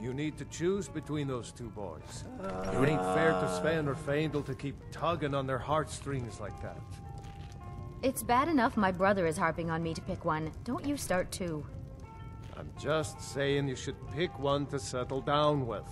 You need to choose between those two boys. It ain't fair to uh. Sven or Faendal to keep tugging on their heartstrings like that. It's bad enough my brother is harping on me to pick one. Don't you start too. I'm just saying you should pick one to settle down with.